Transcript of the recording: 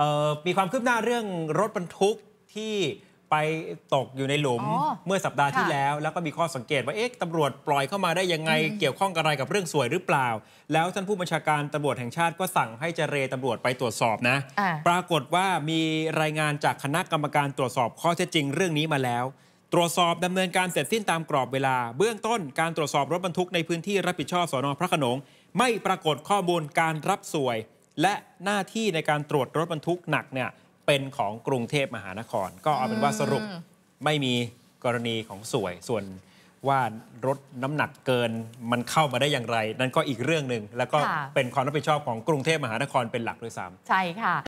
เอ่อมีความคืบหน้าเรื่องรถบรรทุกที่ไปตกอยู่ในหลุมอ๋อเมื่อสัปดาห์ที่ค่ะแล้ว แล้วก็มีข้อสังเกตว่าเอ๊ะตำรวจปล่อยเข้ามาได้ยังไงเกี่ยวข้องกับอะไรกับเรื่องสวยหรือเปล่า แล้วท่านผู้บัญชาการตำรวจแห่งชาติก็สั่งให้เจรตำรวจไปตรวจสอบนะอ่าปรากฏว่ามีรายงานจากคณะกรรมการตรวจสอบข้อเท็จจริงเรื่องนี้มาแล้ว ตรวจสอบดำเนินการเสร็จสิ้นตามกรอบเวลา เบื้องต้นการตรวจสอบรถบรรทุกในพื้นที่รับผิดชอบสอนอพระโขนงไม่ปรากฏข้อมูลการรับสวย และหน้าที่ในการตรวจรถบรรทุกหนักเนี่ยเป็นของกรุงเทพมหานคร ก็เอาเป็นว่าสรุปอืมไม่มีกรณีของสวย ส่วนว่ารถน้ำหนักเกินมันเข้ามาได้อย่างไร นั่นก็อีกเรื่องหนึ่งแล้วก็ค่ะเป็นความรับผิดชอบของกรุงเทพมหานครเป็นหลักด้วยซ้ำใช่ค่ะ